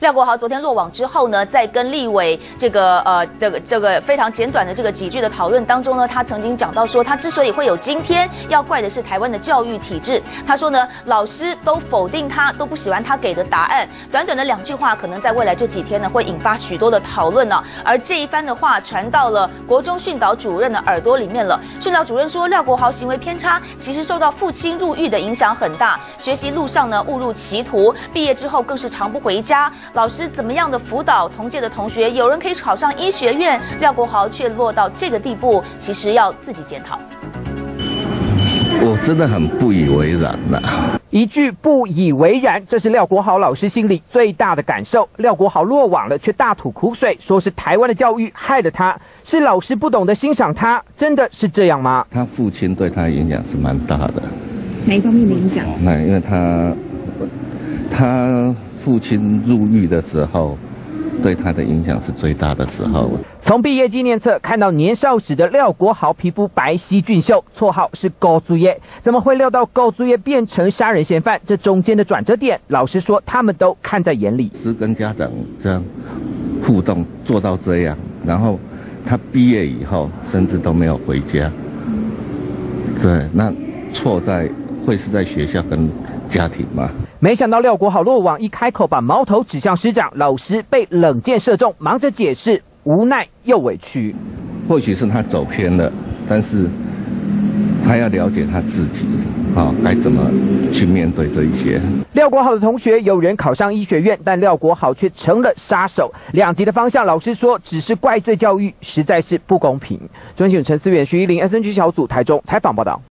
廖国豪昨天落网之后呢，在跟立委这个呃这个这个非常简短的这个几句的讨论当中呢，他曾经讲到说，他之所以会有今天，要怪的是台湾的教育体制。他说呢，老师都否定他，都不喜欢他给的答案。短短的两句话，可能在未来这几天呢，会引发许多的讨论呢。而这一番的话传到了国中训导主任的耳朵里面了。训导主任说，廖国豪行为偏差，其实受到父亲入狱的影响很大，学习路上呢误入歧途，毕业之后更是常不回家。老师怎么样的辅导同届的同学，有人可以考上医学院，廖国豪却落到这个地步，其实要自己检讨。我真的很不以为然呐。一句不以为然，这是廖国豪老师心里最大的感受。廖国豪落网了，却大吐苦水，说是台湾的教育害了他，是老师不懂得欣赏他，真的是这样吗？他父亲对他影响是蛮大的，哪一方面的影响？那因为他他父亲入狱的时候。对他的影响是最大的时候。从毕业纪念册看到年少时的廖国豪皮肤白皙俊秀，绰号是高祖爷，怎么会料到高祖爷变成杀人嫌犯？这中间的转折点，老实说，他们都看在眼里。是跟家长这样互动做到这样，然后他毕业以后甚至都没有回家。对，那错在会是在学校跟家庭吗？没想到廖国豪落网，一开口把矛头指向师长，老师被冷箭射中，忙着解释，无奈又委屈。或许是他走偏了，但是他要了解他自己，啊，该怎么去面对这一些。廖国豪的同学有人考上医学院，但廖国豪却成了杀手。两极的方向，老师说只是怪罪教育，实在是不公平。中新陈思远、徐一林 S N G 小组台中采访报道。